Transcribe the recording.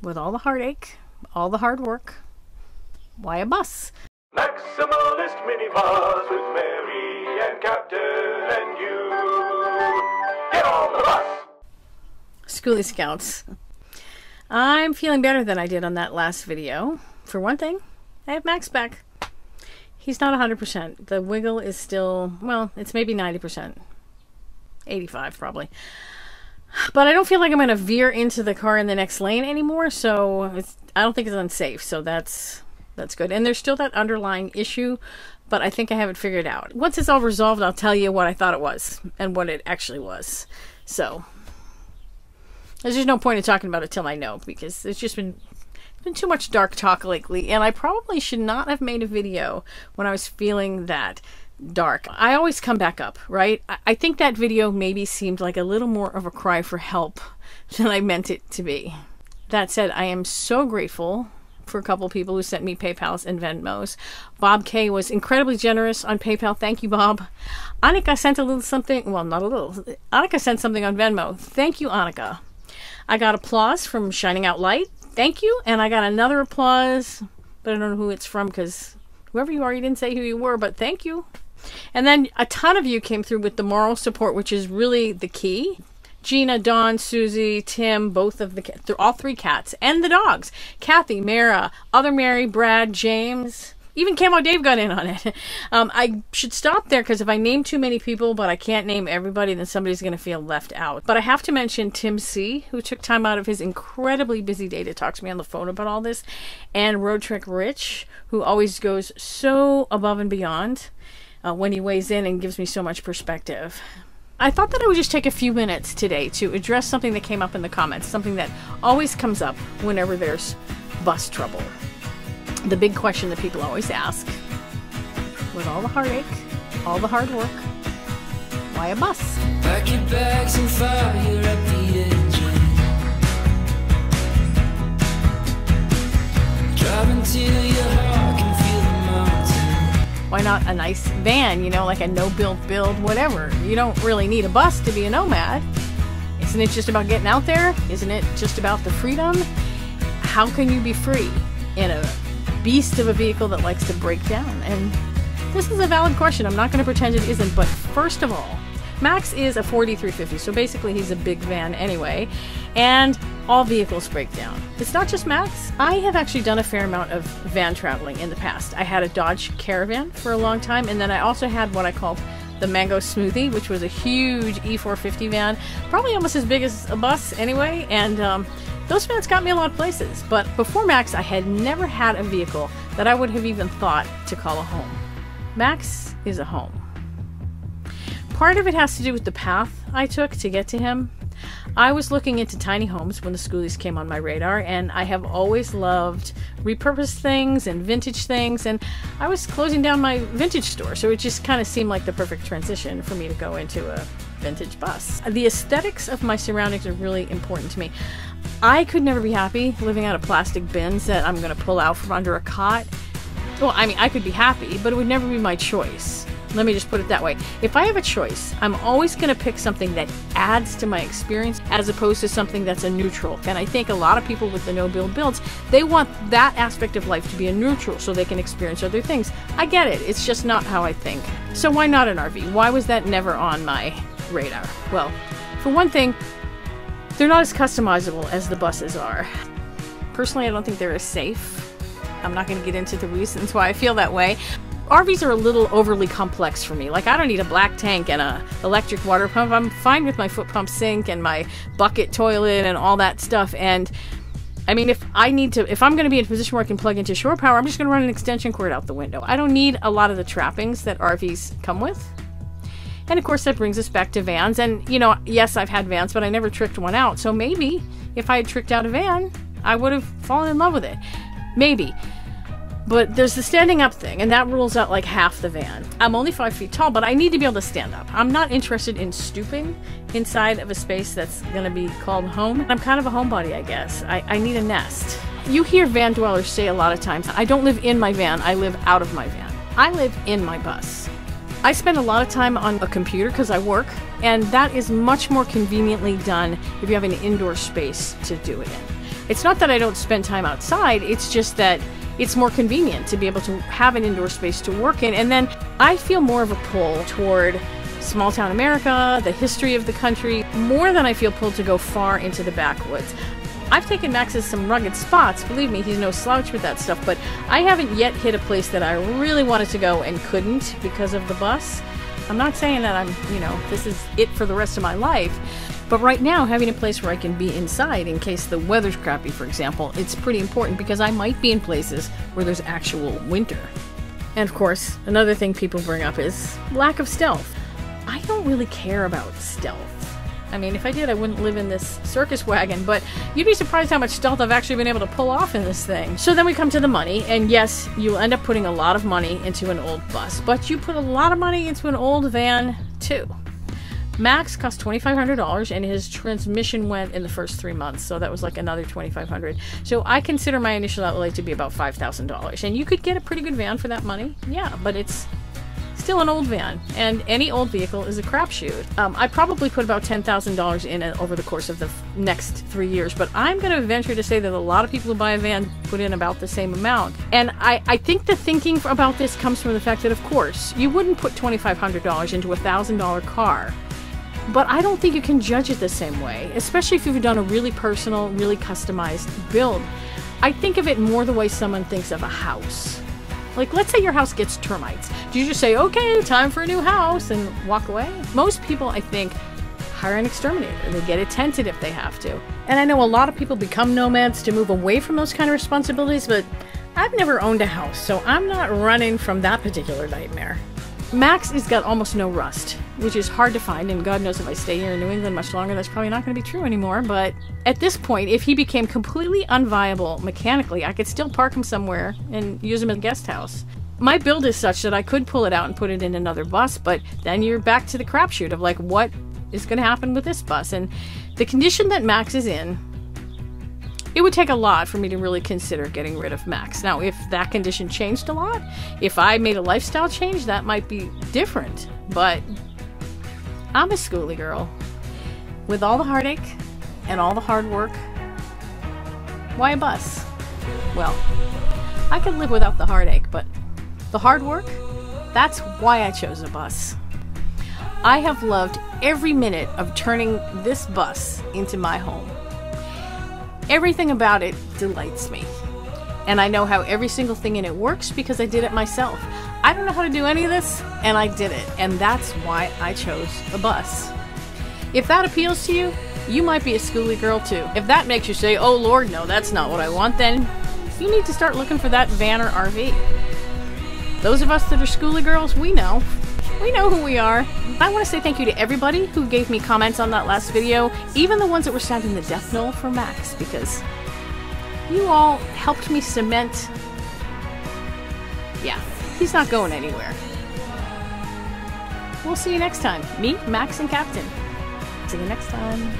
With all the heartache, all the hard work, why a bus? Maximalist Minibus with Mary and Captain and you. Get on the bus! Skoolie Scouts. I'm feeling better than I did on that last video. For one thing, I have Max back. He's not 100%. The wiggle is still, well, it's maybe 90%. 85 probably. But I don't feel like I'm going to veer into the car in the next lane anymore, so I don't think it's unsafe. So that's that's good. And there's still that underlying issue, but I think I have it figured out. Once it's all resolved, I'll tell you what I thought it was and what it actually was. So there's just no point in talking about it till I know because it's just been been too much dark talk lately, and I probably should not have made a video when I was feeling that dark. I always come back up, right? I, think that video maybe seemed like a little more of a cry for help than I meant it to be. That said, I am so grateful for a couple people who sent me PayPal's and Venmos. Bob K was incredibly generous on PayPal. Thank you, Bob. Annika sent a little something. Well, not a little. Annika sent something on Venmo. Thank you, Annika. I got applause from Shining Out Light. Thank you. And I got another applause, but I don't know who it's from because whoever you are, you didn't say who you were, but thank you. And then a ton of you came through with the moral support, which is really the key. Gina, Dawn, Susie, Tim, both of the all three cats, and the dogs. Kathy, Mara, other Mary, Brad, James. Even Camo Dave got in on it. Um, I should stop there because if I name too many people, but I can't name everybody, then somebody's going to feel left out. But I have to mention Tim C., who took time out of his incredibly busy day to talk to me on the phone about all this, and Road Trick Rich, who always goes so above and beyond uh, when he weighs in and gives me so much perspective. I thought that I would just take a few minutes today to address something that came up in the comments, something that always comes up whenever there's bus trouble. The big question that people always ask with all the heartache, all the hard work, why a bus? Bags and fire the engine. Your heart Why not a nice van, you know, like a no build build, whatever? You don't really need a bus to be a nomad. Isn't it just about getting out there? Isn't it just about the freedom? How can you be free in a beast of a vehicle that likes to break down? And this is a valid question. I'm not going to pretend it isn't, but first of all, Max is a 4350, so basically he's a big van anyway, and all vehicles break down. It's not just Max. I have actually done a fair amount of van traveling in the past. I had a Dodge Caravan for a long time, and then I also had what I called the Mango Smoothie, which was a huge E450 van, probably almost as big as a bus anyway, and um, those vans got me a lot of places. But before Max, I had never had a vehicle that I would have even thought to call a home. Max is a home. Part of it has to do with the path I took to get to him. I was looking into tiny homes when the skoolies came on my radar, and I have always loved repurposed things and vintage things. And I was closing down my vintage store, so it just kind of seemed like the perfect transition for me to go into a vintage bus. The aesthetics of my surroundings are really important to me. I could never be happy living out of plastic bins that I'm going to pull out from under a cot. Well, I mean, I could be happy, but it would never be my choice. Let me just put it that way. If I have a choice, I'm always going to pick something that adds to my experience as opposed to something that's a neutral. And I think a lot of people with the no build builds, they want that aspect of life to be a neutral so they can experience other things. I get it. It's just not how I think. So why not an RV? Why was that never on my radar? Well, for one thing, they're not as customizable as the buses are. Personally, I don't think they're as safe. I'm not going to get into the reasons why I feel that way. RVs are a little overly complex for me. Like I don't need a black tank and a electric water pump. I'm fine with my foot pump sink and my bucket toilet and all that stuff. And I mean, if I need to, if I'm going to be in a position where I can plug into shore power, I'm just going to run an extension cord out the window. I don't need a lot of the trappings that RVs come with. And of course, that brings us back to vans. And, you know, yes, I've had vans, but I never tricked one out. So maybe if I had tricked out a van, I would have fallen in love with it. Maybe. But there's the standing up thing, and that rules out like half the van. I'm only five feet tall, but I need to be able to stand up. I'm not interested in stooping inside of a space that's going to be called home. I'm kind of a homebody, I guess. I, I need a nest. You hear van dwellers say a lot of times, I don't live in my van, I live out of my van. I live in my bus. I spend a lot of time on a computer because I work, and that is much more conveniently done if you have an indoor space to do it in. It's not that I don't spend time outside, it's just that it's more convenient to be able to have an indoor space to work in. And then I feel more of a pull toward small town America, the history of the country, more than I feel pulled to go far into the backwoods. I've taken Max to some rugged spots. Believe me, he's no slouch with that stuff. But I haven't yet hit a place that I really wanted to go and couldn't because of the bus. I'm not saying that I'm, you know, this is it for the rest of my life. But right now, having a place where I can be inside in case the weather's crappy, for example, it's pretty important because I might be in places where there's actual winter. And of course, another thing people bring up is lack of stealth. I don't really care about stealth. I mean, if I did, I wouldn't live in this circus wagon, but you'd be surprised how much stealth I've actually been able to pull off in this thing. So then we come to the money, and yes, you end up putting a lot of money into an old bus, but you put a lot of money into an old van too. Max cost twenty five hundred dollars, and his transmission went in the first three months, so that was like another twenty five hundred. So I consider my initial outlay to be about five thousand dollars, and you could get a pretty good van for that money. Yeah, but it's still an old van, and any old vehicle is a crapshoot. Um, I probably put about ten thousand dollars in it over the course of the f- next three years, but I'm going to venture to say that a lot of people who buy a van put in about the same amount. And I, I think the thinking about this comes from the fact that, of course, you wouldn't put twenty five hundred dollars into a thousand dollar car. But I don't think you can judge it the same way, especially if you've done a really personal, really customized build. I think of it more the way someone thinks of a house. Like, let's say your house gets termites. Do you just say, okay, time for a new house and walk away? Most people, I think, hire an exterminator. They get it tented if they have to. And I know a lot of people become nomads to move away from those kind of responsibilities, but I've never owned a house, so I'm not running from that particular nightmare. Max has got almost no rust, which is hard to find, and God knows if I stay here in New England much longer, that's probably not going to be true anymore. But at this point, if he became completely unviable mechanically, I could still park him somewhere and use him as a guest house. My build is such that I could pull it out and put it in another bus, but then you're back to the crapshoot of like, what is going to happen with this bus? And the condition that Max is in, it would take a lot for me to really consider getting rid of Max. Now, if that condition changed a lot, if I made a lifestyle change, that might be different. But I'm a skoolie girl. With all the heartache and all the hard work, why a bus? Well, I could live without the heartache, but the hard work, that's why I chose a bus. I have loved every minute of turning this bus into my home. Everything about it delights me. And I know how every single thing in it works because I did it myself. I don't know how to do any of this, and I did it. And that's why I chose a bus. If that appeals to you, you might be a skoolie girl too. If that makes you say, oh lord, no, that's not what I want, then you need to start looking for that van or RV. Those of us that are skoolie girls, we know. We know who we are. I want to say thank you to everybody who gave me comments on that last video, even the ones that were sounding the death knell for Max, because you all helped me cement. Yeah, he's not going anywhere. We'll see you next time. Me, Max, and Captain. See you next time.